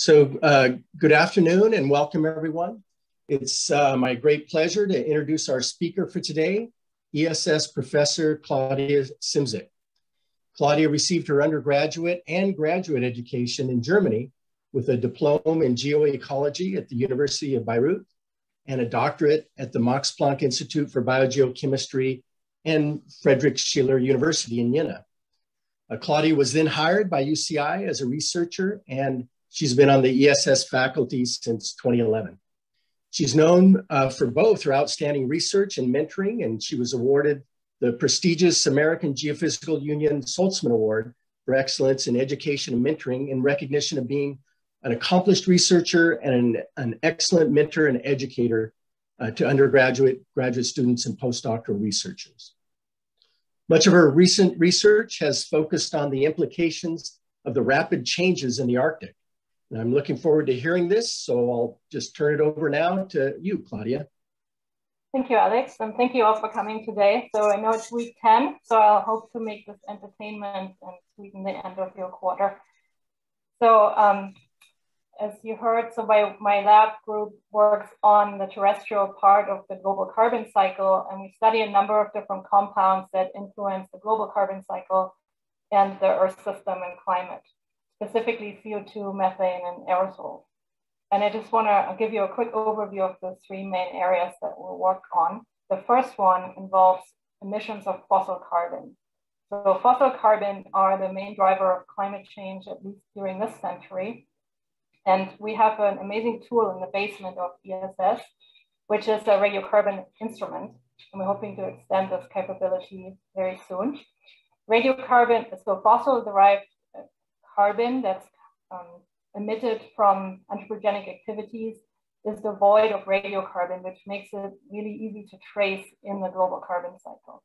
So uh, good afternoon and welcome everyone. It's uh, my great pleasure to introduce our speaker for today, ESS Professor Claudia Czimczik. Claudia received her undergraduate and graduate education in Germany with a diploma in geoecology at the University of Bayreuth and a doctorate at the Max Planck Institute for Biogeochemistry and Friedrich Schiller University in Jena. Uh, Claudia was then hired by UCI as a researcher and she's been on the ESS faculty since 2011. She's known uh, for both her outstanding research and mentoring, and she was awarded the prestigious American Geophysical Union Saltzman Award for excellence in education and mentoring in recognition of being an accomplished researcher and an, an excellent mentor and educator uh, to undergraduate, graduate students, and postdoctoral researchers. Much of her recent research has focused on the implications of the rapid changes in the Arctic. And I'm looking forward to hearing this, so I'll just turn it over now to you, Claudia. Thank you, Alex, and thank you all for coming today. So I know it's week 10, so I'll hope to make this entertainment and sweeten the end of your quarter. So um, as you heard, so my, my lab group works on the terrestrial part of the global carbon cycle, and we study a number of different compounds that influence the global carbon cycle and the Earth system and climate, specifically CO2, methane, and aerosols. And I just want to give you a quick overview of the three main areas that we'll work on. The first one involves emissions of fossil carbon. So fossil carbon are the main driver of climate change, at least during this century. And we have an amazing tool in the basement of ESS, which is a radiocarbon instrument. And we're hoping to extend this capability very soon. Radiocarbon is so fossil derived carbon that's um, emitted from anthropogenic activities is devoid of radiocarbon, which makes it really easy to trace in the global carbon cycle.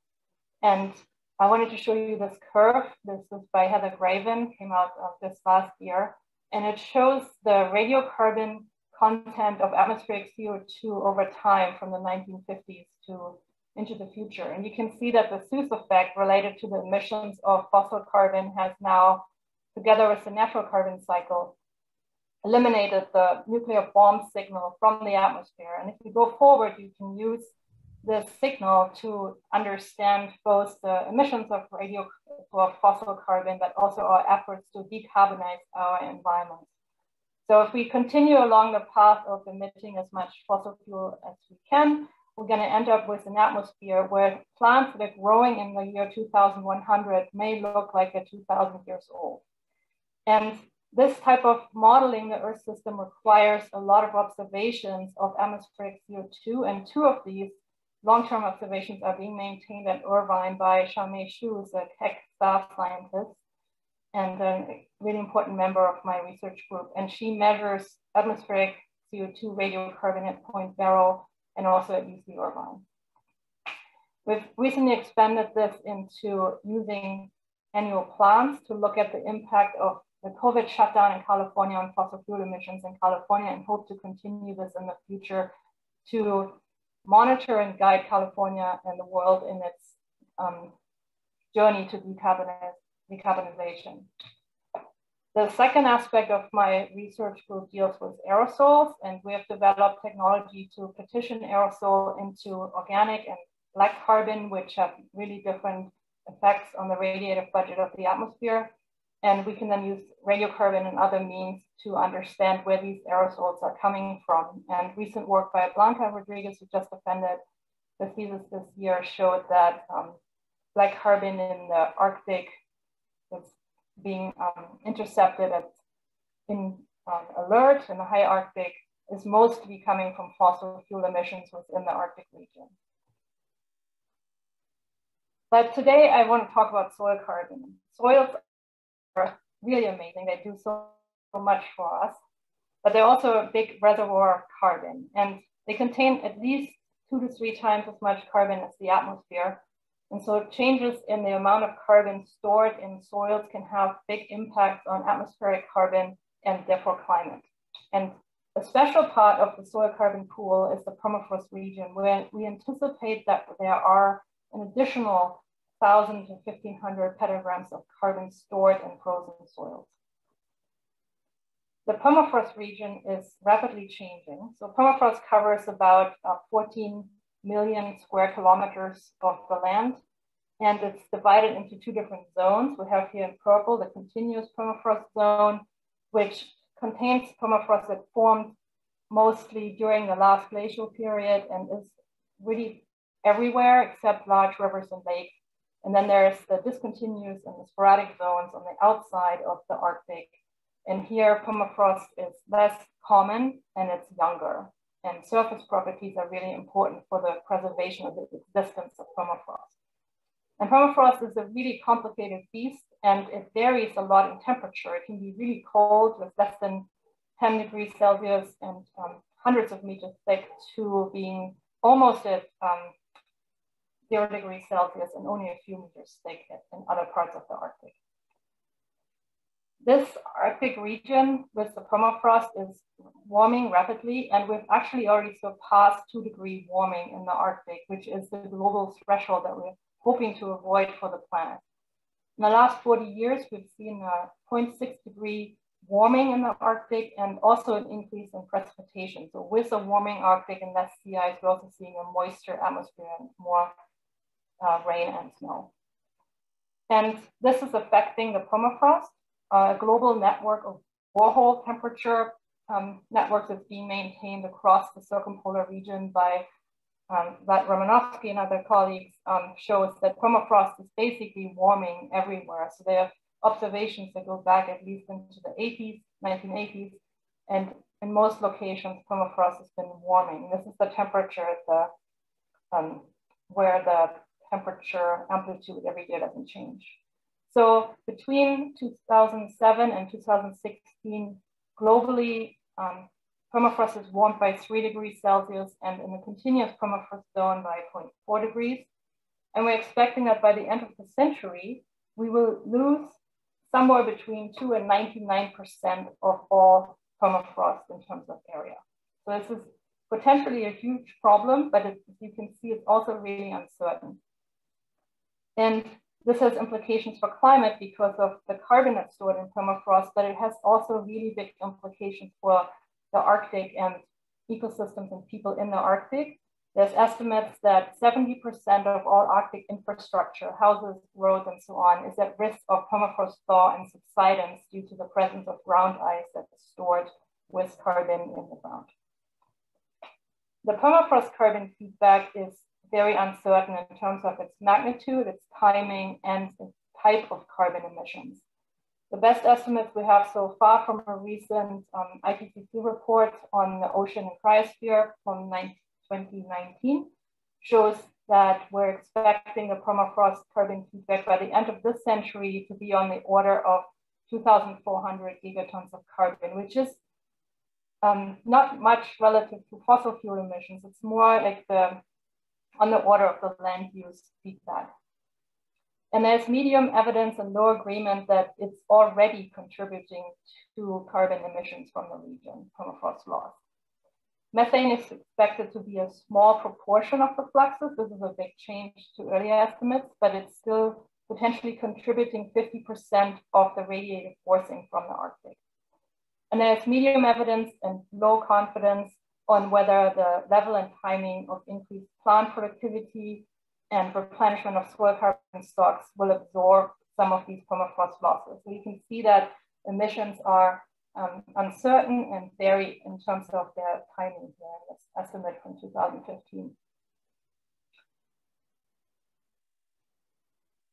And I wanted to show you this curve. This is by Heather Graven, came out this last year and it shows the radiocarbon content of atmospheric CO2 over time from the 1950s to into the future. And you can see that the Suess effect related to the emissions of fossil carbon has now, together with the natural carbon cycle, eliminated the nuclear bomb signal from the atmosphere. And if you go forward, you can use this signal to understand both the emissions of radio of fossil carbon, but also our efforts to decarbonize our environment. So if we continue along the path of emitting as much fossil fuel as we can, we're going to end up with an atmosphere where plants that are growing in the year 2100 may look like they're 2000 years old. And this type of modeling the Earth system requires a lot of observations of atmospheric CO2, and two of these long-term observations are being maintained at Irvine by Xiaomei Xu, who's a Keck staff scientist and a really important member of my research group. And she measures atmospheric CO2 radiocarbon at Point Barrow and also at UC Irvine. We've recently expanded this into using annual plants to look at the impact of the COVID shutdown in California on fossil fuel emissions in California and hope to continue this in the future to monitor and guide California and the world in its um, journey to decarbonization. The second aspect of my research group deals with aerosols, and we have developed technology to partition aerosol into organic and black carbon, which have really different effects on the radiative budget of the atmosphere. And we can then use radiocarbon and other means to understand where these aerosols are coming from. And recent work by Blanca Rodriguez, who just defended the thesis this year, showed that um, black carbon in the Arctic is being um, intercepted at, in um, Alert in the high Arctic is mostly coming from fossil fuel emissions within the Arctic region. But today I want to talk about soil carbon. Soils really amazing. They do so, so much for us, but they're also a big reservoir of carbon and they contain at least two to three times as much carbon as the atmosphere. And so changes in the amount of carbon stored in soils can have big impacts on atmospheric carbon and therefore climate. And a special part of the soil carbon pool is the permafrost region, where we anticipate that there are an additional 1,000 to 1,500 petagrams of carbon stored in frozen soils. the permafrost region is rapidly changing. So permafrost covers about uh, 14 million square kilometers of the land, and it's divided into two different zones. We have here in purple the continuous permafrost zone, which contains permafrost that formed mostly during the last glacial period and is really everywhere except large rivers and lakes. And then there's the discontinuous and the sporadic zones on the outside of the Arctic. And here permafrost is less common and it's younger. And surface properties are really important for the preservation of the existence of permafrost. And permafrost is a really complicated beast and it varies a lot in temperature. It can be really cold with less than 10 degrees Celsius and um, hundreds of meters thick to being almost at um, zero degrees Celsius and only a few meters thick in other parts of the Arctic. This Arctic region with the permafrost is warming rapidly, and we've actually already surpassed two degree warming in the Arctic, which is the global threshold that we're hoping to avoid for the planet. In the last 40 years, we've seen a 0.6 degree warming in the Arctic and also an increase in precipitation. So with a warming Arctic and less sea ice, we're also seeing a moister atmosphere and more uh, rain and snow. And this is affecting the permafrost, a global network of borehole temperature um, networks that's being maintained across the circumpolar region by um, Vlad Romanovsky and other colleagues um, shows that permafrost is basically warming everywhere. So they have observations that go back at least into the 80s, 1980s, and in most locations, permafrost has been warming. This is the temperature at the um, where the temperature amplitude every year doesn't change. So between 2007 and 2016, globally, um, permafrost is warmed by three degrees Celsius and in the continuous permafrost zone by 0.4 degrees. And we're expecting that by the end of the century, we will lose somewhere between two and 99% of all permafrost in terms of area. So this is potentially a huge problem, but as you can see, it's also really uncertain. And this has implications for climate because of the carbon that's stored in permafrost, but it has also really big implications for the Arctic and ecosystems and people in the Arctic. There's estimates that 70% of all Arctic infrastructure, houses, roads, and so on, is at risk of permafrost thaw and subsidence due to the presence of ground ice that is stored with carbon in the ground. The permafrost carbon feedback is very uncertain in terms of its magnitude, its timing, and its type of carbon emissions. The best estimates we have so far from a recent um, IPCC report on the ocean and cryosphere from 2019 shows that we're expecting the permafrost carbon feedback by the end of this century to be on the order of 2,400 gigatons of carbon, which is um, not much relative to fossil fuel emissions. It's more like the on the order of the land use feedback. And there's medium evidence and low agreement that it's already contributing to carbon emissions from the region, from permafrost loss. Methane is expected to be a small proportion of the fluxes. This is a big change to earlier estimates, but it's still potentially contributing 50% of the radiative forcing from the Arctic. And there's medium evidence and low confidence on whether the level and timing of increased plant productivity and replenishment of soil carbon stocks will absorb some of these permafrost losses. So you can see that emissions are um, uncertain and vary in terms of their timing here in this estimate from 2015.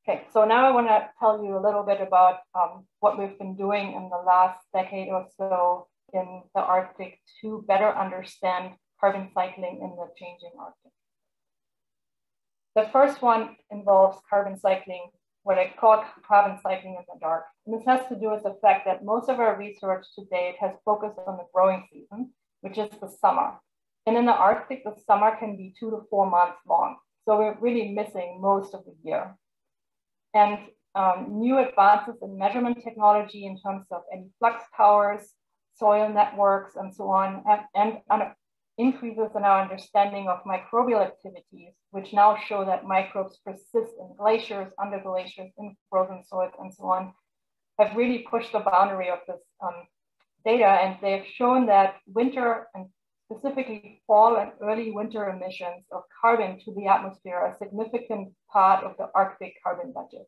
Okay, so now I want to tell you a little bit about um, what we've been doing in the last decade or so in the Arctic to better understand carbon cycling in the changing Arctic. The first one involves carbon cycling, what I call carbon cycling in the dark. And this has to do with the fact that most of our research to date has focused on the growing season, which is the summer. And in the Arctic, the summer can be two to four months long. So we're really missing most of the year. And um, new advances in measurement technology in terms of eddy flux towers, soil networks, and so on, and, and increases in our understanding of microbial activities, which now show that microbes persist in glaciers, under glaciers, in frozen soils, and so on, have really pushed the boundary of this um, data and they've shown that winter and specifically fall and early winter emissions of carbon to the atmosphere are a significant part of the Arctic carbon budget.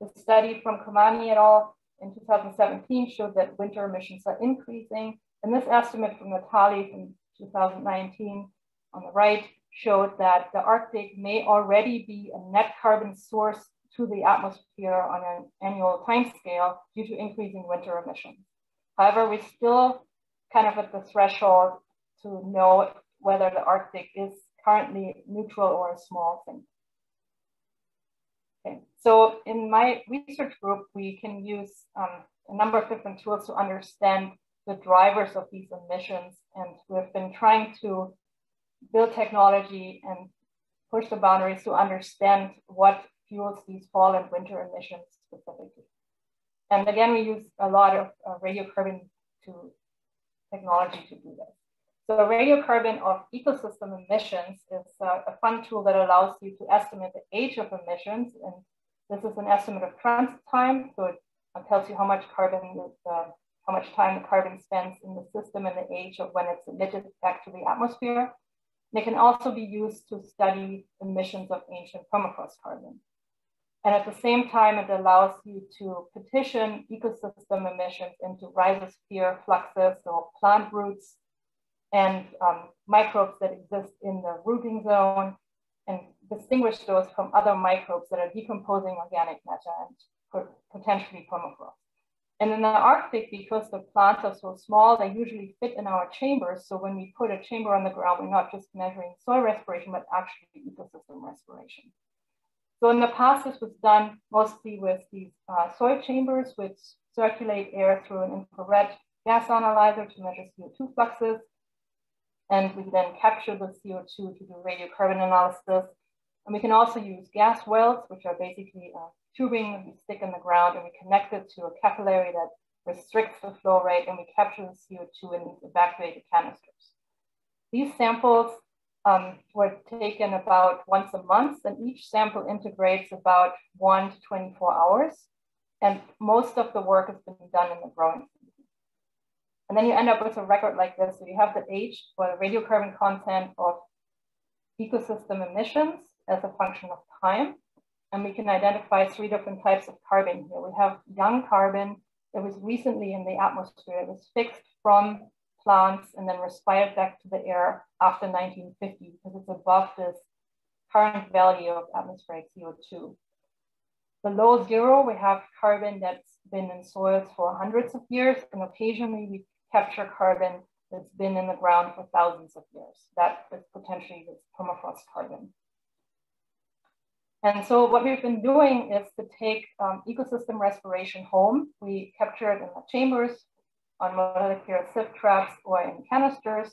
The study from Commane et al. In 2017 showed that winter emissions are increasing. And this estimate from Natali from 2019 on the right showed that the Arctic may already be a net carbon source to the atmosphere on an annual timescale due to increasing winter emissions. However, we're still kind of at the threshold to know whether the Arctic is currently neutral or a small thing. So in my research group, we can use um, a number of different tools to understand the drivers of these emissions. And we've been trying to build technology and push the boundaries to understand what fuels these fall and winter emissions specifically. And again, we use a lot of uh, radiocarbon to technology to do this. So radiocarbon of ecosystem emissions is uh, a fun tool that allows you to estimate the age of emissions. And this is an estimate of transit time. So it tells you how much carbon uh, how much time the carbon spends in the system and the age of when it's emitted back to the atmosphere. It can also be used to study emissions of ancient permafrost carbon. And at the same time, it allows you to partition ecosystem emissions into rhizosphere fluxes or plant roots and um, microbes that exist in the rooting zone and distinguish those from other microbes that are decomposing organic matter and potentially permafrost. And in the Arctic, because the plants are so small, they usually fit in our chambers. So when we put a chamber on the ground, we're not just measuring soil respiration, but actually ecosystem respiration. So in the past, this was done mostly with these uh, soil chambers, which circulate air through an infrared gas analyzer to measure CO2 fluxes. And we then capture the CO2 to do radiocarbon analysis. And we can also use gas wells, which are basically uh, tubing that we stick in the ground and we connect it to a capillary that restricts the flow rate and we capture the CO2 in evacuated canisters. These samples um, were taken about once a month and each sample integrates about one to 24 hours. And most of the work has been done in the growing. And then you end up with a record like this. So you have the age for the radiocarbon content of ecosystem emissions as a function of time. And we can identify three different types of carbon here. We have young carbon that was recently in the atmosphere. It was fixed from plants and then respired back to the air after 1950 because it's above this current value of atmospheric CO2. Below zero, we have carbon that's been in soils for hundreds of years, and occasionally we capture carbon that's been in the ground for thousands of years. That is potentially this permafrost carbon. And so what we've been doing is to take um, ecosystem respiration home. We capture it in the chambers on molecular sieve traps or in canisters.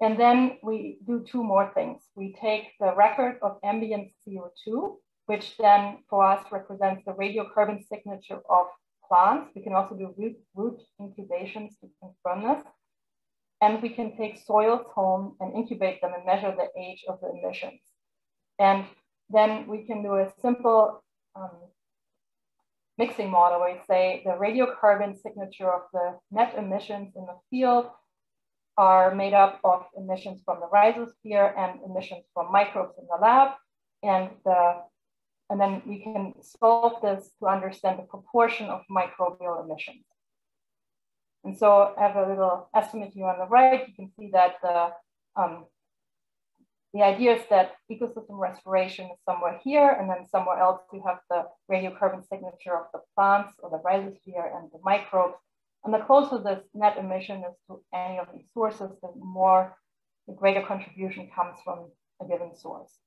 And then we do two more things. We take the record of ambient CO2, which then for us represents the radiocarbon signature of plants. We can also do root, root incubations to confirm this. And we can take soils home and incubate them and measure the age of the emissions. And then we can do a simple um, mixing model where you say the radiocarbon signature of the net emissions in the field are made up of emissions from the rhizosphere and emissions from microbes in the lab. And, the, and then we can solve this to understand the proportion of microbial emissions. And so I have a little estimate here on the right. You can see that the um, the idea is that ecosystem respiration is somewhere here, and then somewhere else you have the radiocarbon signature of the plants or the rhizosphere and the microbes. And the closer this net emission is to any of these sources, the more, the greater contribution comes from a given source.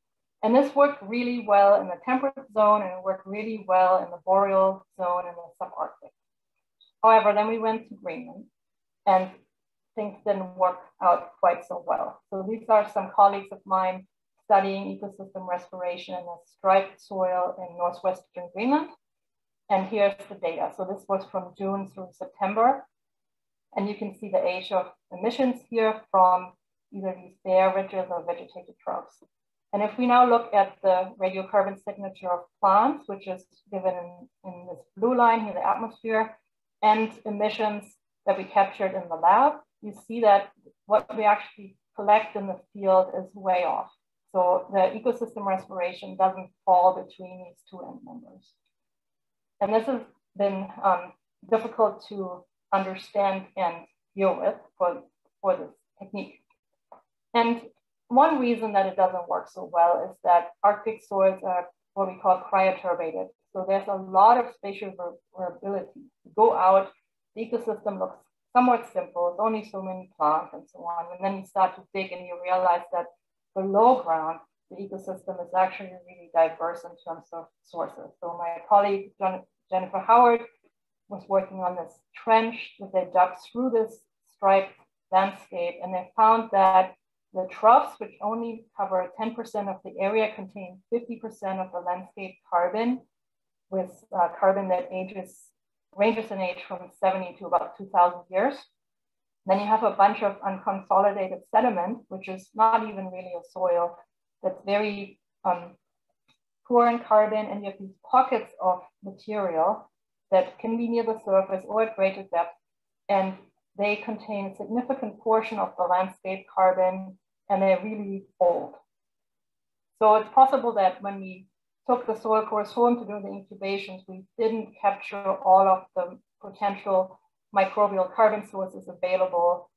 And this worked really well in the temperate zone and it worked really well in the boreal zone and the subarctic. However, then we went to Greenland and things didn't work out quite so well. So these are some colleagues of mine studying ecosystem respiration in a striped soil in northwestern Greenland. And here's the data. So this was from June through September. And you can see the age of emissions here from either these bare ridges or vegetated troughs. And if we now look at the radiocarbon signature of plants, which is given in, in this blue line here, the atmosphere, and emissions that we captured in the lab, you see that what we actually collect in the field is way off. So the ecosystem respiration doesn't fall between these two end members. And this has been um, difficult to understand and deal with for, for this technique. And one reason that it doesn't work so well is that Arctic soils are what we call cryoturbated. So there's a lot of spatial variability. You go out, the ecosystem looks somewhat simple. It's only so many plants and so on. And then you start to dig and you realize that below ground, the ecosystem is actually really diverse in terms of sources. So my colleague, Jennifer Horwath, was working on this trench that they dug through this striped landscape. And they found that the troughs, which only cover 10% of the area, contain 50% of the landscape carbon, with uh, carbon that ages ranges in age from 70 to about 2000 years. Then you have a bunch of unconsolidated sediment, which is not even really a soil, that's very um, poor in carbon, and you have these pockets of material that can be near the surface or at greater depth, and they contain a significant portion of the landscape carbon, and they're really old. So it's possible that when we took the soil cores home to do the incubations, we didn't capture all of the potential microbial carbon sources available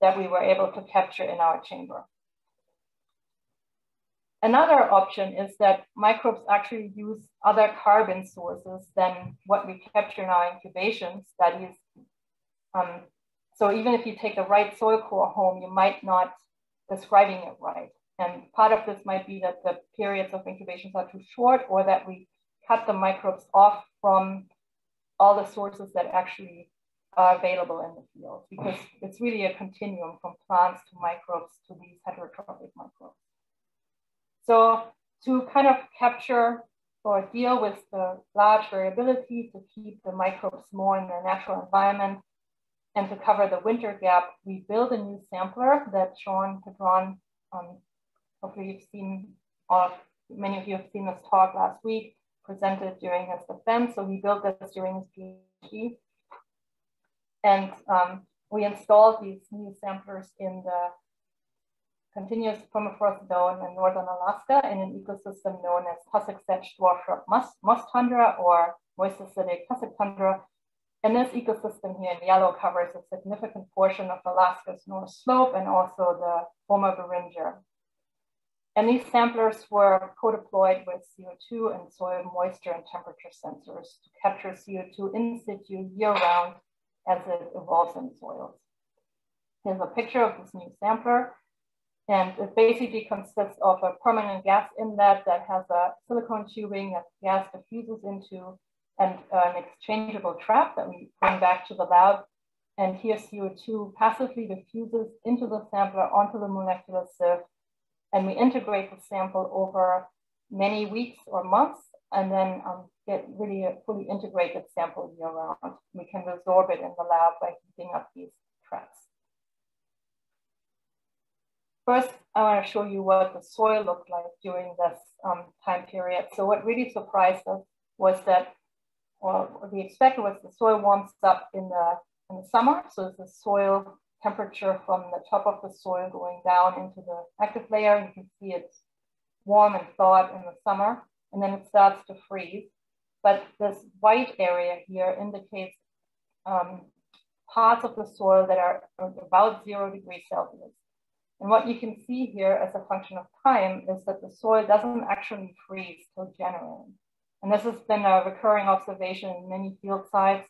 that we were able to capture in our chamber. Another option is that microbes actually use other carbon sources than what we capture in our incubation studies. Um, so even if you take the right soil core home, you might not describing it right. And part of this might be that the periods of incubations are too short or that we cut the microbes off from all the sources that actually are available in the field because it's really a continuum from plants to microbes to these heterotrophic microbes. So to kind of capture or deal with the large variability to keep the microbes more in their natural environment and to cover the winter gap, we built a new sampler that Sean Pedron, um, hopefully you've seen, or many of you have seen this talk last week, presented during his defense. So he built this during his PhD. And um, we installed these new samplers in the continuous permafrost zone in northern Alaska in an ecosystem known as tussock sedge dwarf shrub moss tundra or moist acidic tussock tundra. And this ecosystem here in yellow covers a significant portion of Alaska's north slope and also the former Beringia. And these samplers were co-deployed with CO2 and soil moisture and temperature sensors to capture CO2 in situ year round as it evolves in soils. Here's a picture of this new sampler. And it basically consists of a permanent gas inlet that has a silicone tubing that gas diffuses into and uh, an exchangeable trap that we bring back to the lab. And here CO2 passively diffuses into the sampler onto the molecular sieve. And we integrate the sample over many weeks or months and then um, get really a fully integrated sample year round. We can resorb it in the lab by heating up these traps. First, I want to show you what the soil looked like during this um, time period. So what really surprised us was that, what we expected was the soil warms up in the, in the summer. So the soil temperature from the top of the soil going down into the active layer. You can see it's warm and thawed in the summer, and then it starts to freeze. But this white area here indicates um, parts of the soil that are about zero degrees Celsius. And what you can see here as a function of time is that the soil doesn't actually freeze till January. And this has been a recurring observation in many field sites.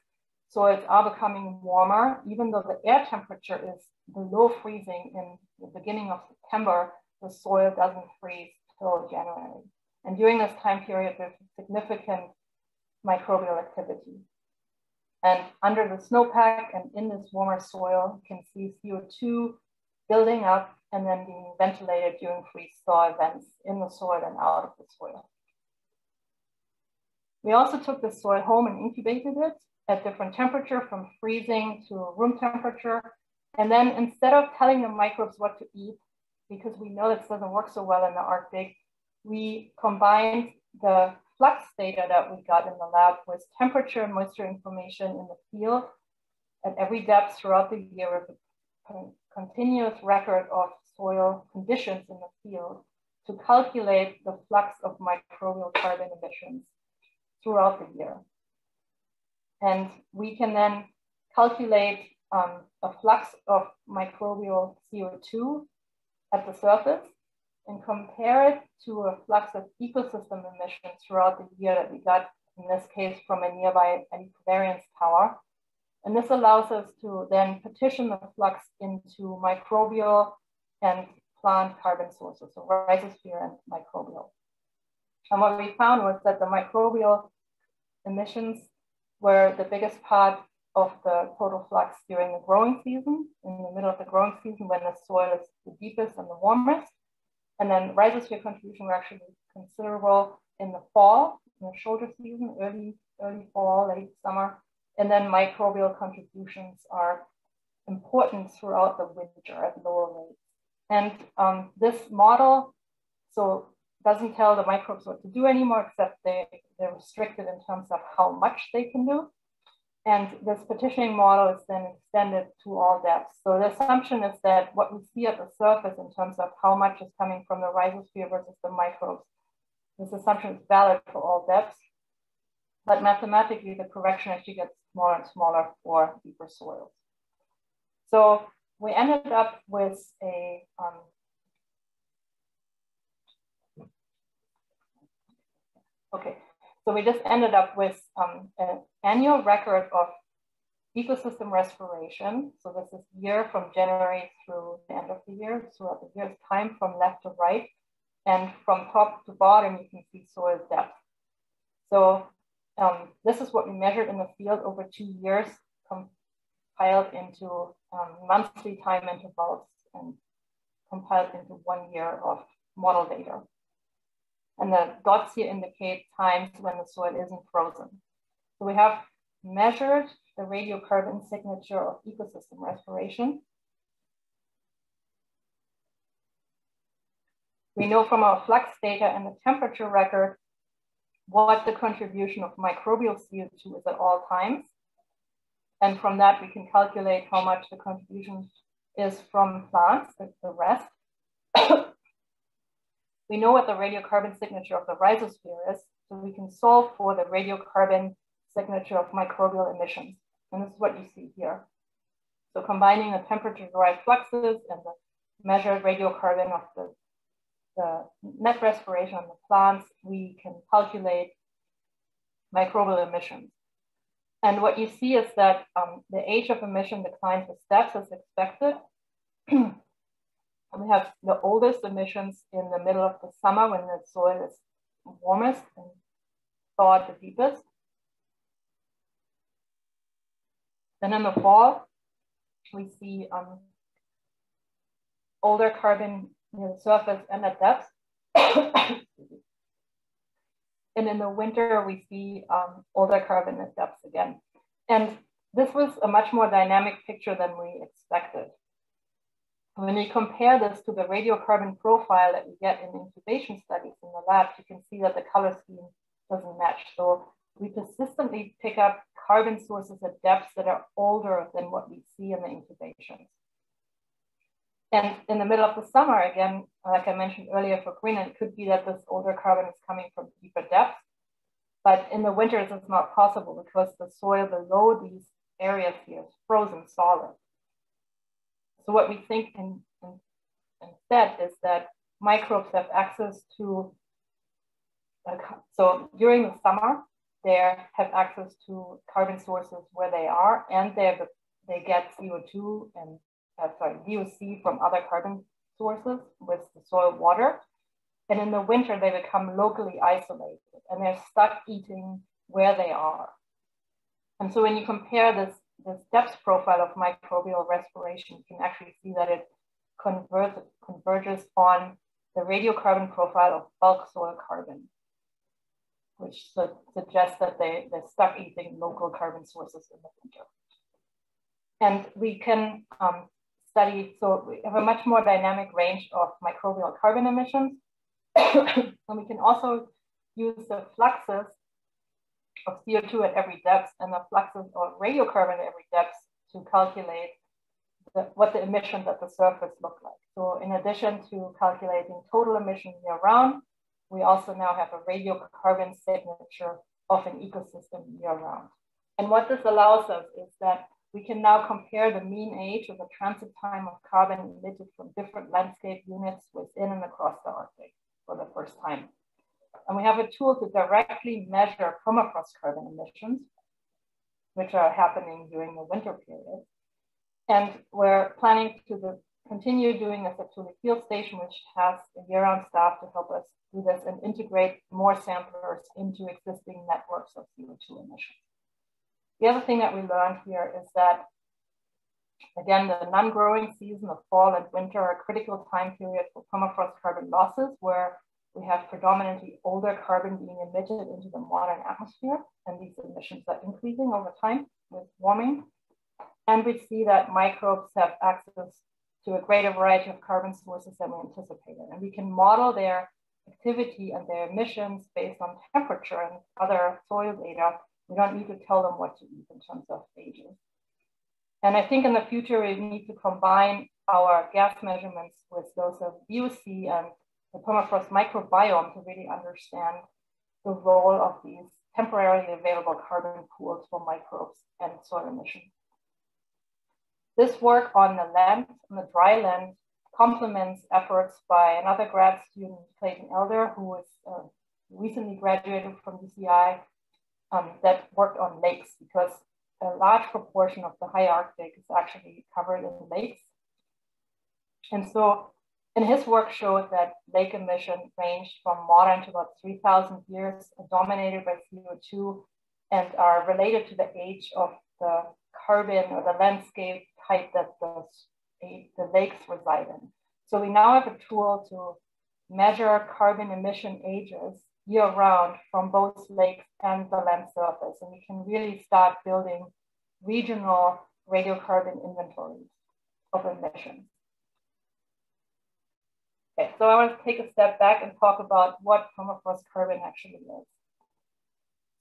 Soils are becoming warmer, even though the air temperature is below freezing in the beginning of September, the soil doesn't freeze till January. And during this time period, there's significant microbial activity. And under the snowpack and in this warmer soil, you can see CO2 building up and then being ventilated during freeze-thaw events in the soil and out of the soil. We also took the soil home and incubated it at different temperature from freezing to room temperature. And then instead of telling the microbes what to eat, because we know this doesn't work so well in the Arctic, we combined the flux data that we got in the lab with temperature and moisture information in the field at every depth throughout the year with a continuous record of soil conditions in the field to calculate the flux of microbial carbon emissions throughout the year. And we can then calculate um, a flux of microbial CO2 at the surface and compare it to a flux of ecosystem emissions throughout the year that we got, in this case, from a nearby eddy covariance tower. And this allows us to then partition the flux into microbial and plant carbon sources, so rhizosphere and microbial. And what we found was that the microbial emissions were the biggest part of the total flux during the growing season, in the middle of the growing season when the soil is the deepest and the warmest. And then rhizosphere contribution were actually considerable in the fall, in the shoulder season, early, early fall, late summer. And then microbial contributions are important throughout the winter at lower rates. And um, this model, so doesn't tell the microbes what to do anymore, except they, they're restricted in terms of how much they can do. And this partitioning model is then extended to all depths. So the assumption is that what we see at the surface in terms of how much is coming from the rhizosphere versus the microbes, this assumption is valid for all depths. But mathematically, the correction actually gets smaller and smaller for deeper soils. So we ended up with a um, okay. So we just ended up with um, an annual record of ecosystem respiration. So this is year from January through the end of the year. Throughout the year's time from left to right. And from top to bottom, you can see soil depth. So um, this is what we measured in the field over two years, compiled into um, monthly time intervals and compiled into one year of model data. And the dots here indicate times when the soil isn't frozen. So we have measured the radiocarbon signature of ecosystem respiration. We know from our flux data and the temperature record what the contribution of microbial CO2 is at all times. And from that, we can calculate how much the contribution is from plants, the rest. We know what the radiocarbon signature of the rhizosphere is, so we can solve for the radiocarbon signature of microbial emissions. And this is what you see here. So combining the temperature-derived fluxes and the measured radiocarbon of the, the net respiration on the plants, we can calculate microbial emissions. And what you see is that um, the age of emission declines with steps as expected. we have the oldest emissions in the middle of the summer when the soil is warmest and thawed the deepest. Then in the fall, we see um, older carbon near the surface and at depth. And in the winter, we see um, older carbon at depths again. And this was a much more dynamic picture than we expected. When you compare this to the radiocarbon profile that we get in incubation studies in the lab, you can see that the color scheme doesn't match. So we persistently pick up carbon sources at depths that are older than what we see in the incubations. And in the middle of the summer, again, like I mentioned earlier for Greenland, it could be that this older carbon is coming from deeper depths. But in the winters, it's not possible because the soil below these areas here is frozen solid. So what we think in, in, instead is that microbes have access to, so during the summer, they have access to carbon sources where they are, and they, have, they get CO2 and uh, sorry, VOC from other carbon sources with the soil water. And in the winter, they become locally isolated and they're stuck eating where they are. And so when you compare this, this depth profile of microbial respiration, you can actually see that it converges, converges on the radiocarbon profile of bulk soil carbon, which su suggests that they, they're stuck eating local carbon sources in the winter. And we can um, study, so we have a much more dynamic range of microbial carbon emissions. and we can also use the fluxes of CO2 at every depth and the fluxes of radiocarbon at every depth to calculate the, what the emissions at the surface look like. So in addition to calculating total emission year round, we also now have a radiocarbon signature of an ecosystem year round. And what this allows us is that we can now compare the mean age or the transit time of carbon emitted from different landscape units within and across the Arctic for the first time. And we have a tool to directly measure permafrost carbon emissions, which are happening during the winter period. And we're planning to the, continue doing this at Toolik Field Station, which has a year-round staff to help us do this and integrate more samplers into existing networks of CO2 emissions. The other thing that we learned here is that, again, the non-growing season of fall and winter are a critical time period for permafrost carbon losses, where we have predominantly older carbon being emitted into the modern atmosphere, and these emissions are increasing over time with warming. And we see that microbes have access to a greater variety of carbon sources than we anticipated. And we can model their activity and their emissions based on temperature and other soil data we don't need to tell them what to eat in terms of ages. And I think in the future, we need to combine our gas measurements with those of VOC and the permafrost microbiome to really understand the role of these temporarily available carbon pools for microbes and soil emissions. This work on the land, on the dry land, complements efforts by another grad student, Clayton Elder, who is uh, recently graduated from UCI um, that worked on lakes because a large proportion of the high Arctic is actually covered in lakes. And so, and his work showed that lake emission ranged from modern to about 3,000 years, dominated by CO2, and are related to the age of the carbon or the landscape type that the, the lakes reside in. So we now have a tool to measure carbon emission ages year round from both lakes and the land surface. And we can really start building regional radiocarbon inventories of emissions. Okay, so I want to take a step back and talk about what permafrost carbon actually is.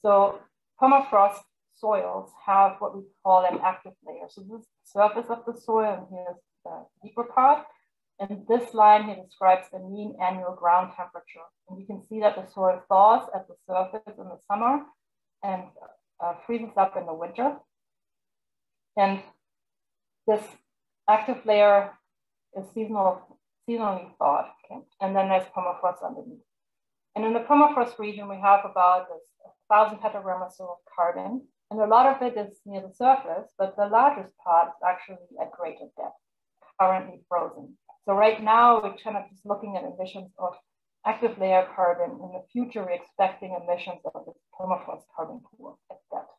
So permafrost soils have what we call an active layer. So this surface of the soil, and here's the deeper part. And this line here describes the mean annual ground temperature. And you can see that the soil thaws at the surface in the summer and uh, freezes up in the winter. And this active layer is seasonal, seasonally thawed. Okay? And then there's permafrost underneath. And in the permafrost region, we have about a thousand petagrams of carbon. And a lot of it is near the surface, but the largest part is actually at greater depth, currently frozen. So right now, we're kind of just looking at emissions of active layer carbon. In the future, we're expecting emissions of the permafrost carbon pool at depth.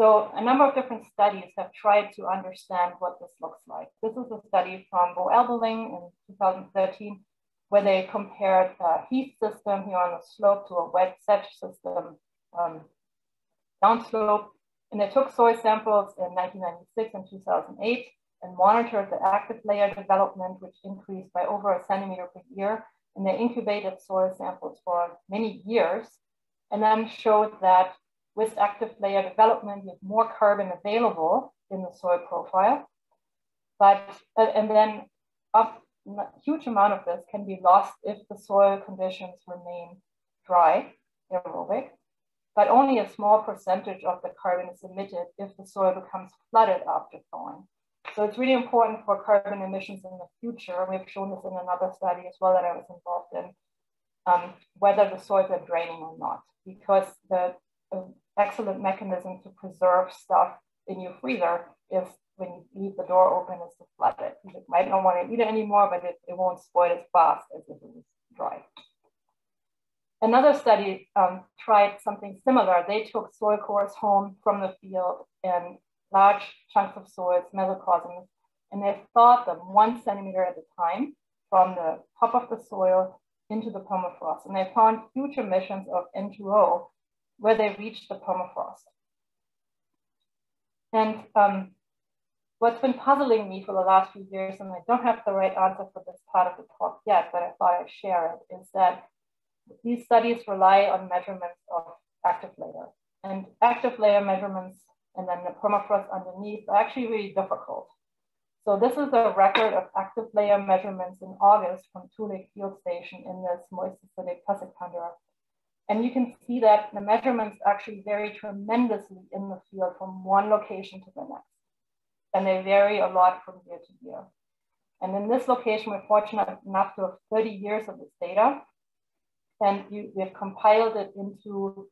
So a number of different studies have tried to understand what this looks like. This is a study from Bo Elberling in 2013, where they compared a heath system here on the slope to a wet sedge system um, downslope. And they took soil samples in 1996 and 2008 and monitored the active layer development, which increased by over a centimeter per year. And they incubated soil samples for many years and then showed that with active layer development, you have more carbon available in the soil profile. But, uh, and then a huge amount of this can be lost if the soil conditions remain dry, aerobic, but only a small percentage of the carbon is emitted if the soil becomes flooded after thawing. So it's really important for carbon emissions in the future. We've shown this in another study as well that I was involved in, um, whether the soils are draining or not, because the, the excellent mechanism to preserve stuff in your freezer is when you leave the door open is to flood it. You might not want to eat it anymore, but it, it won't spoil as fast as if it was dry. Another study um, tried something similar. They took soil cores home from the field and large chunks of soils, mesocosms, and they thawed them one centimeter at a time from the top of the soil into the permafrost. And they found huge emissions of N2O where they reached the permafrost. And um, what's been puzzling me for the last few years, and I don't have the right answer for this part of the talk yet, but I thought I'd share it, is that these studies rely on measurements of active layer. And active layer measurements and then the permafrost underneath are actually really difficult. So this is a record of active layer measurements in August from Toolik Field Station in this moist acidic tussock tundra. And you can see that the measurements actually vary tremendously in the field from one location to the next. And they vary a lot from year to year. And in this location, we're fortunate enough to have 30 years of this data. And you, we have compiled it into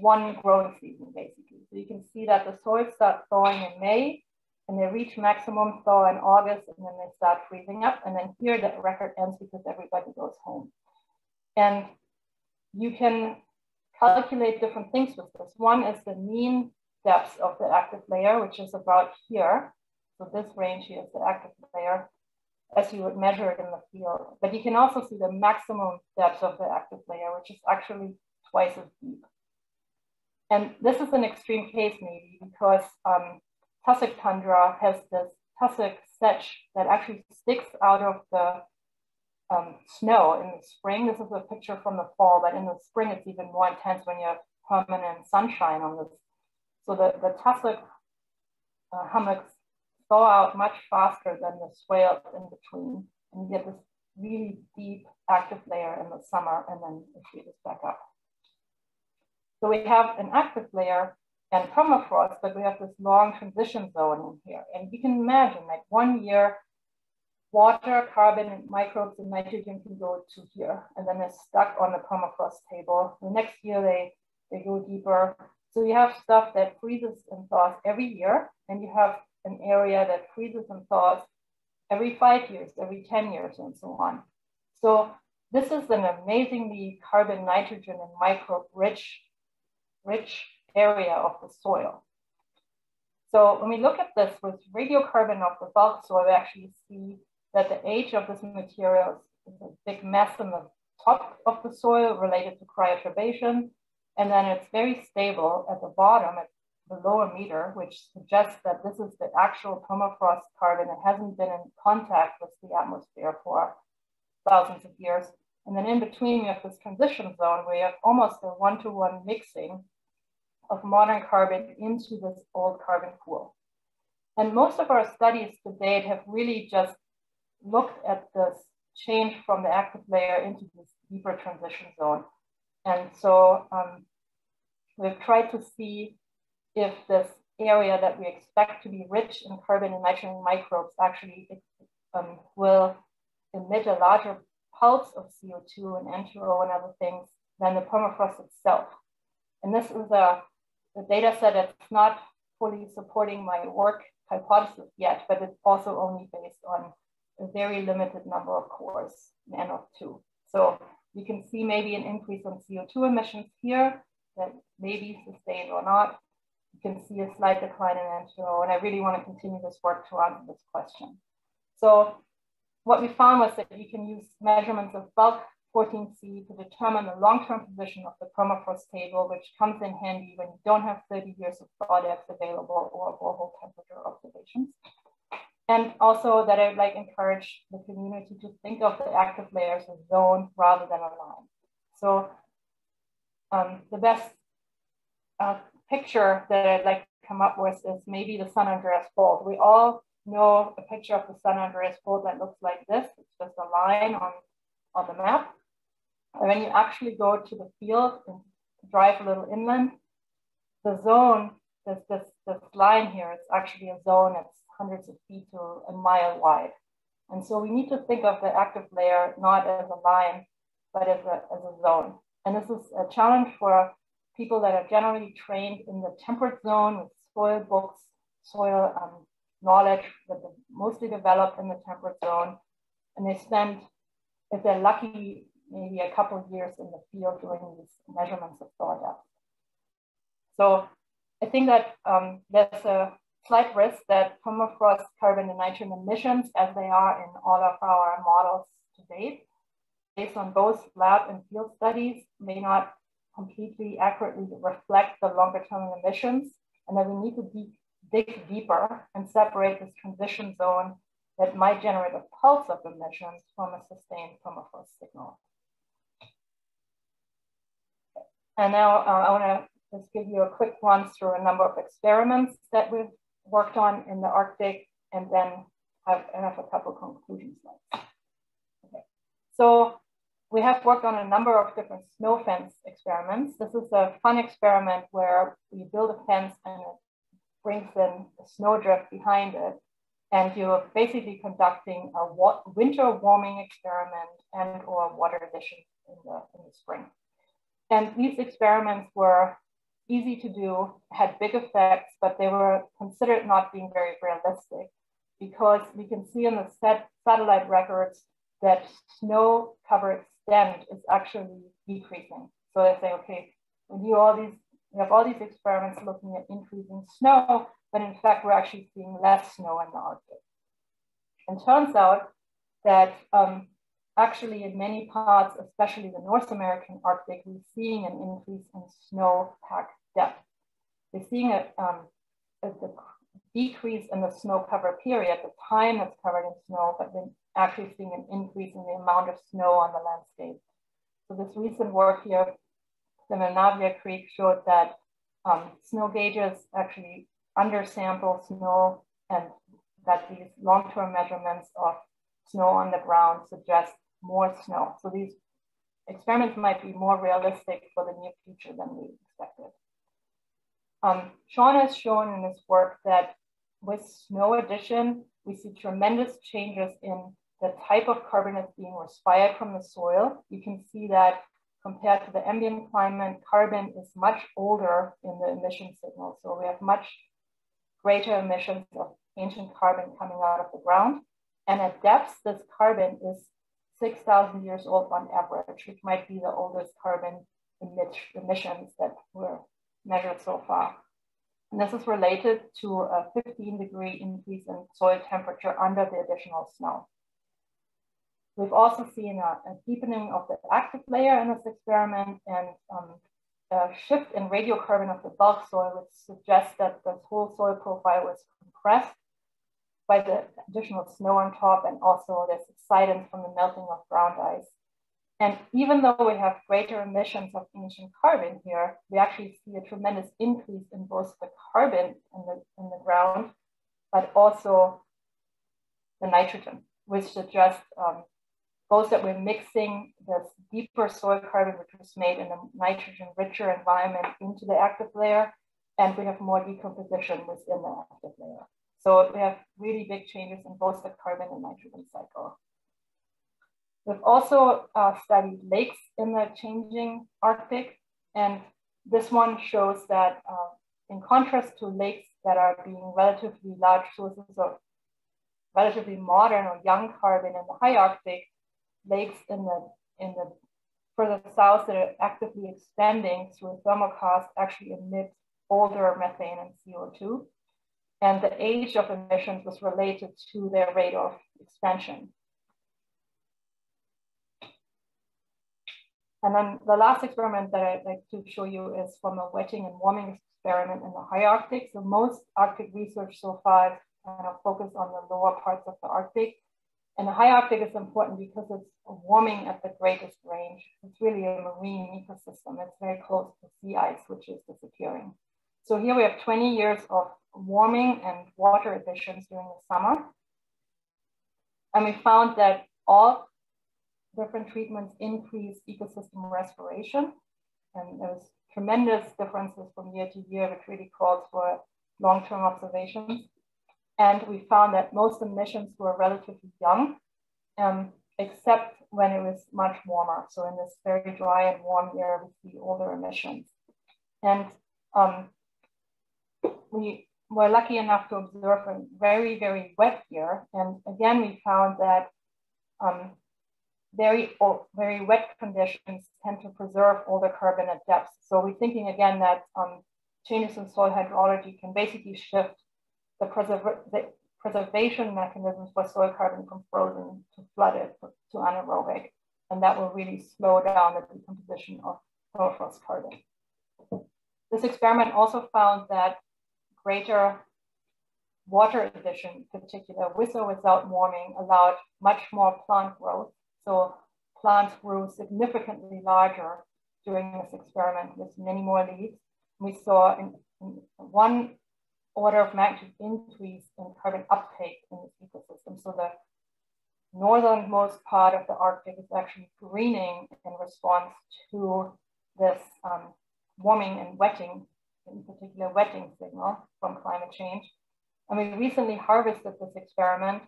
one growing season, basically. So you can see that the soil starts thawing in May, and they reach maximum thaw in August, and then they start freezing up. And then here the record ends because everybody goes home. And you can calculate different things with this. One is the mean depth of the active layer, which is about here. So this range here is the active layer as you would measure it in the field. But you can also see the maximum depth of the active layer, which is actually twice as deep. And this is an extreme case maybe because um, tussock tundra has this tussock sedge that actually sticks out of the um, snow in the spring. This is a picture from the fall, but in the spring it's even more intense when you have permanent sunshine on this. So the, the tussock uh, hummocks thaw out much faster than the swales in between. And you get this really deep active layer in the summer and then it freezes back up. So we have an active layer and permafrost, but we have this long transition zone in here. And you can imagine like one year, water, carbon, and microbes and nitrogen can go to here, and then they're stuck on the permafrost table. The next year they, they go deeper. So you have stuff that freezes and thaws every year, and you have an area that freezes and thaws every five years, every 10 years, and so on. So this is an amazingly carbon, nitrogen, and microbe rich, rich area of the soil. So when we look at this with radiocarbon of the bulk soil, we actually see that the age of this material is a big mess in the top of the soil related to cryoturbation. And then it's very stable at the bottom at below a meter, which suggests that this is the actual permafrost carbon that hasn't been in contact with the atmosphere for thousands of years. And then in between, we have this transition zone where you have almost a one-to-one -one mixing of modern carbon into this old carbon pool. And most of our studies to date have really just looked at this change from the active layer into this deeper transition zone. And so um, we've tried to see if this area that we expect to be rich in carbon and nitrogen microbes actually um, will emit a larger pulse of CO2 and N2O and other things than the permafrost itself. And this is a, a data set that's not fully supporting my work hypothesis yet, but it's also only based on a very limited number of cores, N of two. So you can see maybe an increase in CO2 emissions here that may be sustained or not you can see a slight decline in N2O, and I really want to continue this work to answer this question. So what we found was that you can use measurements of bulk 14C to determine the long-term position of the permafrost table, which comes in handy when you don't have 30 years of depth available or borehole temperature observations. And also that I'd like encourage the community to think of the active layers as zones rather than a line. So um, the best uh, picture that I'd like to come up with is maybe the San Andreas Fault. We all know a picture of the San Andreas Fault that looks like this. It's just a line on, on the map. And when you actually go to the field and drive a little inland, the zone, this, this, this line here, it's actually a zone that's hundreds of feet to a mile wide. And so we need to think of the active layer not as a line, but as a, as a zone. And this is a challenge for people that are generally trained in the temperate zone with soil books, soil um, knowledge that mostly developed in the temperate zone. And they spend, if they're lucky, maybe a couple of years in the field doing these measurements of soil depth. So I think that um, there's a slight risk that permafrost carbon and nitrogen emissions, as they are in all of our models to date, based on both lab and field studies, may not completely accurately reflect the longer term emissions and that we need to deep, dig deeper and separate this transition zone that might generate a pulse of emissions from a sustained permafrost signal. And now uh, I want to just give you a quick run through a number of experiments that we've worked on in the Arctic, and then have, have a couple conclusion slides. Okay. So we have worked on a number of different snow fence experiments. This is a fun experiment where you build a fence and it brings in a snowdrift behind it. And you're basically conducting a winter warming experiment and or water addition in the, in the spring. And these experiments were easy to do, had big effects, but they were considered not being very realistic because we can see in the satellite records that snow cover extent is actually decreasing. So they say, okay, we do all these, we have all these experiments looking at increasing snow, but in fact, we're actually seeing less snow in the Arctic. And turns out that um, actually in many parts, especially the North American Arctic, we're seeing an increase in snowpack depth. We're seeing a, um, a, a decrease in the snow cover period, the time that's covered in snow, but we're actually seeing an increase in the amount of snow on the landscape. So this recent work here, the Imnavait Creek showed that um, snow gauges actually undersample snow and that these long-term measurements of snow on the ground suggest more snow. So these experiments might be more realistic for the near future than we expected. Um, Sean has shown in his work that with snow addition, we see tremendous changes in the type of carbon that's being respired from the soil. You can see that compared to the ambient climate, carbon is much older in the emission signal. So we have much greater emissions of ancient carbon coming out of the ground. And at depths, this carbon is 6,000 years old on average, which might be the oldest carbon emissions that were measured so far. And this is related to a 15 degree increase in soil temperature under the additional snow. We've also seen a, a deepening of the active layer in this experiment and um, a shift in radiocarbon of the bulk soil, which suggests that the whole soil profile was compressed by the additional snow on top and also the subsidence from the melting of ground ice. And even though we have greater emissions of ancient carbon here, we actually see a tremendous increase in both the carbon in the, in the ground, but also the nitrogen, which suggests um, both that we're mixing this deeper soil carbon, which was made in a nitrogen richer environment into the active layer, and we have more decomposition within the active layer. So we have really big changes in both the carbon and nitrogen cycle. We've also uh, studied lakes in the changing Arctic, and this one shows that uh, in contrast to lakes that are being relatively large sources of relatively modern or young carbon in the high Arctic, lakes in the in the further south that are actively expanding through thermokarst actually emit older methane and CO2. And the age of emissions was related to their rate of expansion. And then the last experiment that I'd like to show you is from a wetting and warming experiment in the high Arctic. So most Arctic research so far kind of focused on the lower parts of the Arctic. And the high Arctic is important because it's warming at the greatest range. It's really a marine ecosystem. It's very close to sea ice, which is disappearing. So here we have 20 years of warming and water additions during the summer. And we found that all different treatments increase ecosystem respiration. And there's tremendous differences from year to year, which really calls for long-term observations. And we found that most emissions were relatively young, um, except when it was much warmer. So in this very dry and warm year, we see older emissions. And um, we were lucky enough to observe a very, very wet year. And again, we found that um, very, or very wet conditions tend to preserve all the carbon at depth. So we're thinking again that um, changes in soil hydrology can basically shift the, the preservation mechanisms for soil carbon from frozen to flooded to anaerobic. And that will really slow down the decomposition of permafrost carbon. This experiment also found that greater water addition, in particular with or without warming, allowed much more plant growth plants grew significantly larger during this experiment with many more leaves. we saw in, in one order of magnitude increase in carbon uptake in this ecosystem. So the northernmost part of the Arctic is actually greening in response to this um, warming and wetting, in particular wetting signal from climate change. And we recently harvested this experiment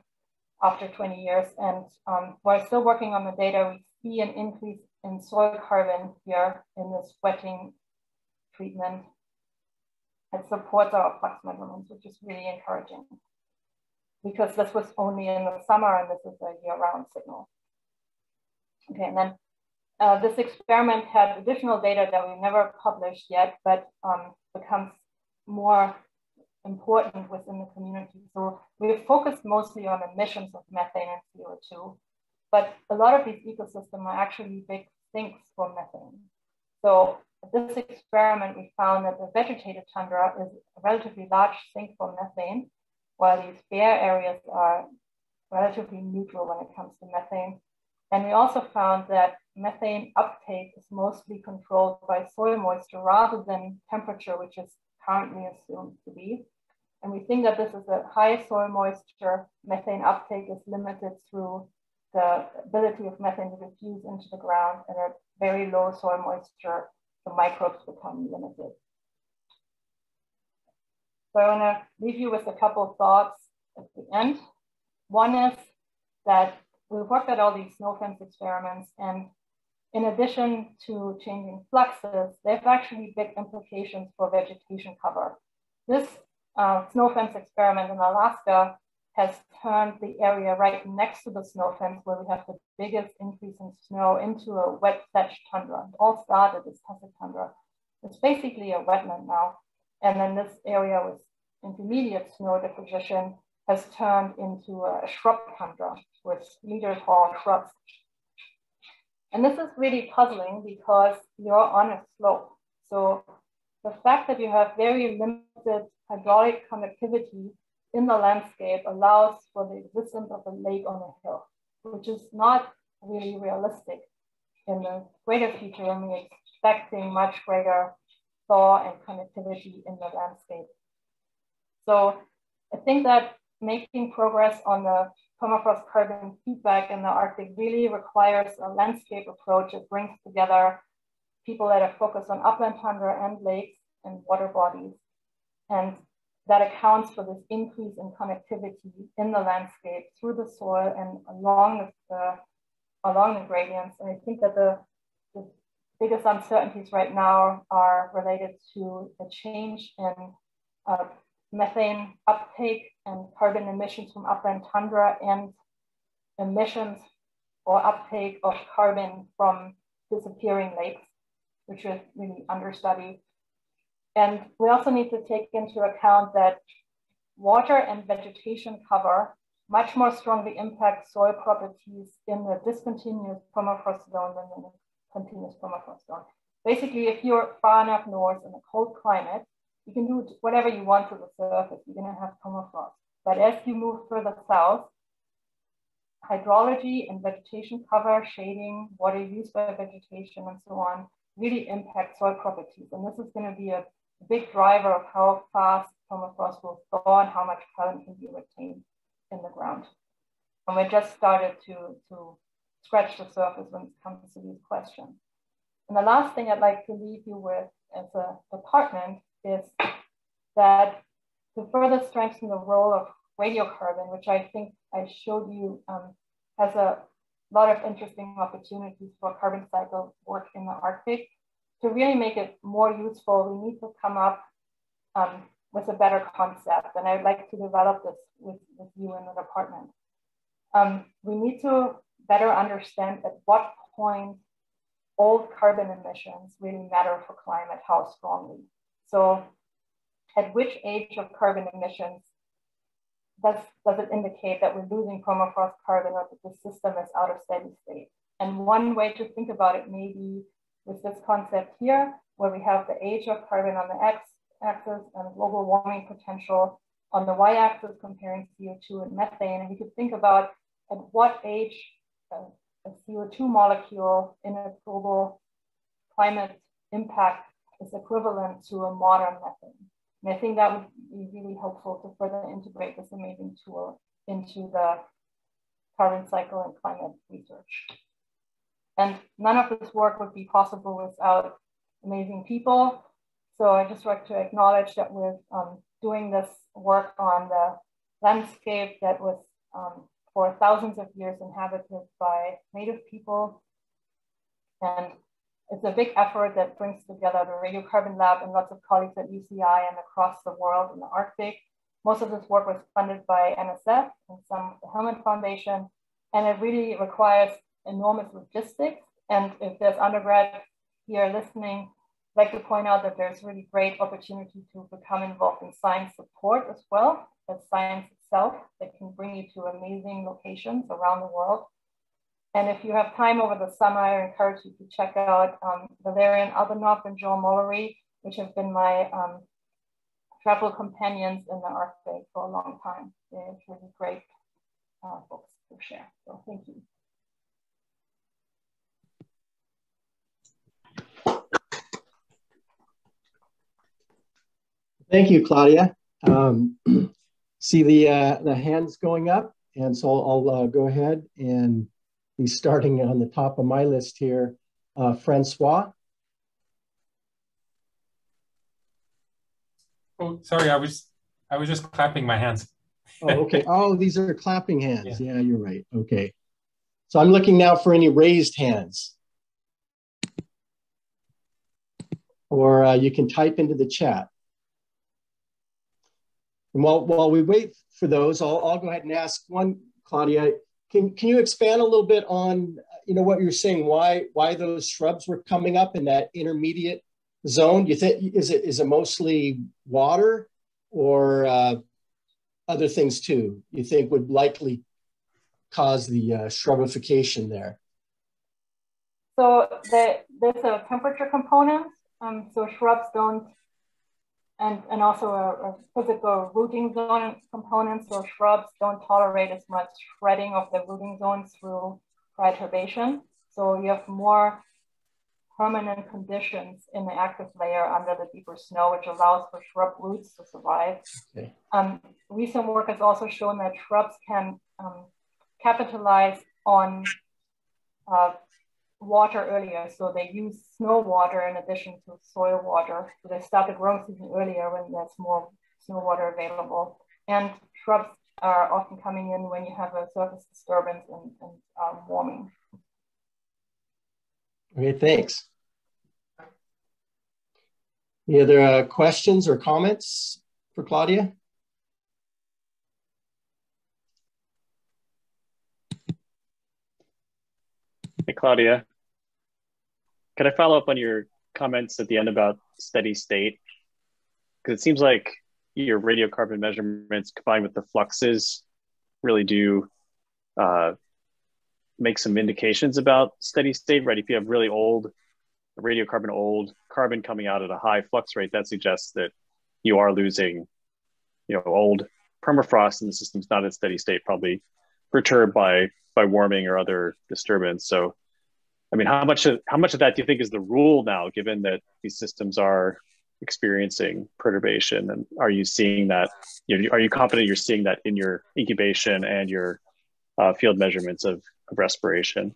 after 20 years. And um, while still working on the data, we see an increase in soil carbon here in this wetting treatment. It supports our flux measurements, which is really encouraging because this was only in the summer and this is a year-round signal. Okay, and then uh, this experiment had additional data that we never published yet, but um, becomes more important within the community. So we've focused mostly on emissions of methane and CO2, but a lot of these ecosystems are actually big sinks for methane. So this experiment, we found that the vegetated tundra is a relatively large sink for methane, while these bare areas are relatively neutral when it comes to methane. And we also found that methane uptake is mostly controlled by soil moisture rather than temperature, which is currently assumed to be. And we think that this is a high soil moisture. Methane uptake is limited through the ability of methane to diffuse into the ground and at very low soil moisture, the microbes become limited. So I want to leave you with a couple of thoughts at the end. One is that we've worked at all these snow fence experiments and in addition to changing fluxes, they have actually big implications for vegetation cover. This uh, snow fence experiment in Alaska has turned the area right next to the snow fence where we have the biggest increase in snow into a wet sedge tundra. It all started as tussock tundra. It's basically a wetland now. And then this area with intermediate snow deposition has turned into a shrub tundra with meter tall shrubs. And this is really puzzling because you're on a slope. So the fact that you have very limited hydraulic conductivity in the landscape allows for the existence of a lake on a hill, which is not really realistic in the greater future when we're expecting much greater thaw and connectivity in the landscape. So I think that making progress on the permafrost carbon feedback in the Arctic really requires a landscape approach that brings together people that are focused on upland tundra and lakes and water bodies. And that accounts for this increase in connectivity in the landscape through the soil and along the, along the gradients. And I think that the, the biggest uncertainties right now are related to the change in uh, methane uptake and carbon emissions from upland tundra and emissions or uptake of carbon from disappearing lakes, which is really understudied. And we also need to take into account that water and vegetation cover much more strongly impact soil properties in the discontinuous permafrost zone than in the continuous permafrost zone. Basically, if you're far enough north in a cold climate, you can do whatever you want to the surface. You're going to have permafrost. But as you move further south, hydrology and vegetation cover, shading, water use by vegetation, and so on really impact soil properties. And this is going to be a big driver of how fast permafrost will thaw and how much carbon can be retained in the ground. And we just started to, to scratch the surface when it comes to these questions. And the last thing I'd like to leave you with as a department is that to further strengthen the role of radiocarbon, which I think I showed you um, has a lot of interesting opportunities for carbon cycle work in the Arctic. To really make it more useful, we need to come up um, with a better concept. And I'd like to develop this with, with you in the department. Um, we need to better understand at what point old carbon emissions really matter for climate, how strongly. So at which age of carbon emissions does, does it indicate that we're losing permafrost carbon or that the system is out of steady state? And one way to think about it may be with this concept here, where we have the age of carbon on the x-axis and global warming potential on the y-axis comparing CO2 and methane. And we could think about at what age a, a CO2 molecule in a global climate impact is equivalent to a modern methane. And I think that would be really helpful to further integrate this amazing tool into the carbon cycle and climate research. And none of this work would be possible without amazing people. So I just like to acknowledge that we're um, doing this work on the landscape that was um, for thousands of years inhabited by native people. And it's a big effort that brings together the Radiocarbon Lab and lots of colleagues at UCI and across the world in the Arctic. Most of this work was funded by NSF and some the Foundation, and it really requires enormous logistics. And if there's undergrad here listening, I'd like to point out that there's really great opportunity to become involved in science support as well as science itself that can bring you to amazing locations around the world. And if you have time over the summer, I encourage you to check out um, Valerian Albanov and Joel Mollery, which have been my um, travel companions in the Arctic for a long time. They're really great uh, books to share. So thank you. Thank you, Claudia. Um, see the uh, the hands going up, and so I'll, uh, go ahead and be starting on the top of my list here. Uh, Francois. Oh, sorry, I was I was just clapping my hands. oh, okay. Oh, these are clapping hands. Yeah. yeah, you're right. Okay. So I'm looking now for any raised hands. Or uh, you can type into the chat. And while, while we wait for those, I'll, I'll go ahead and ask one, Claudia, can, can you expand a little bit on you know what you're saying, why why those shrubs were coming up in that intermediate zone? You think is it is it mostly water or uh, other things too? You think would likely cause the uh, shrubification there? So the, there's a temperature component. Um, so shrubs don't and, and also a, a, physical rooting zone components So shrubs don't tolerate as much shredding of the rooting zone through perturbation. So you have more permanent conditions in the active layer under the deeper snow, which allows for shrub roots to survive. Okay. Um, recent work has also shown that shrubs can um, capitalize on uh, water earlier. So they use snow water in addition to soil water. So they start the growing season earlier when there's more snow water available. And shrubs are often coming in when you have a surface disturbance and, and um, warming. Great, thanks. Any other uh, questions or comments for Claudia? Hey, Claudia. Can I follow up on your comments at the end about steady state? Because it seems like your radiocarbon measurements combined with the fluxes really do uh, make some indications about steady state, right? If you have really old radiocarbon, old carbon coming out at a high flux rate, that suggests that you are losing, you know, old permafrost and the system's not at steady state, probably perturbed by by warming or other disturbance. So I mean, how much of, how much of that do you think is the rule now, given that these systems are experiencing perturbation? And are you seeing that? You know, are you confident you're seeing that in your incubation and your uh, field measurements of, of respiration?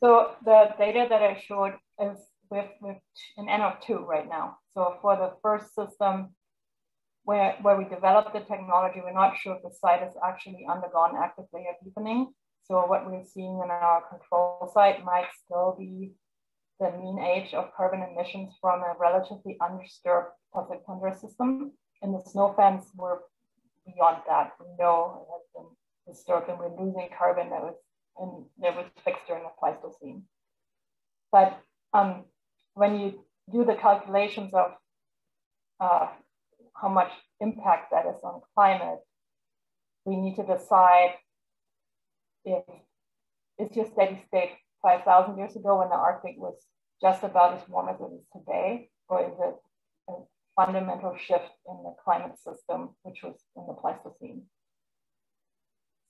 So the data that I showed is with, with an N of two right now. So for the first system where, where we developed the technology, we're not sure if the site has actually undergone active layer deepening. So what we're seeing in our control site might still be the mean age of carbon emissions from a relatively undisturbed acidic tundra system. In the snow fence, we're beyond that. We know it has been disturbed and we're losing carbon that was and that was fixed during the Pleistocene. But um, when you do the calculations of uh, how much impact that is on climate, we need to decide if it's just steady state 5,000 years ago when the Arctic was just about as warm as it is today, or is it a fundamental shift in the climate system, which was in the Pleistocene?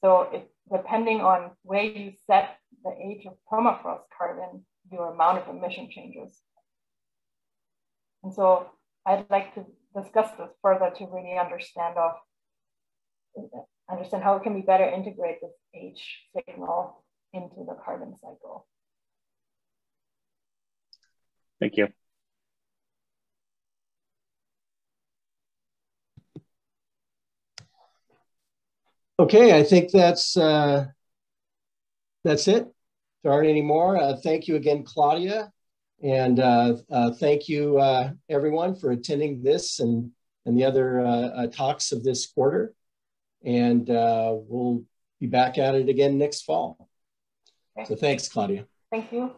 So it, depending on where you set the age of permafrost carbon, your amount of emission changes. And so I'd like to discuss this further to really understand of understand how it can be better integrate this H signal into the carbon cycle. Thank you. Okay, I think that's uh, that's it. There aren't any more. Uh, thank you again, Claudia. And uh, uh, thank you, uh, everyone, for attending this and, and the other uh, uh, talks of this quarter. And uh, we'll be back at it again next fall. Okay. So thanks, Claudia. Thank you.